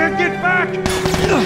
said get back!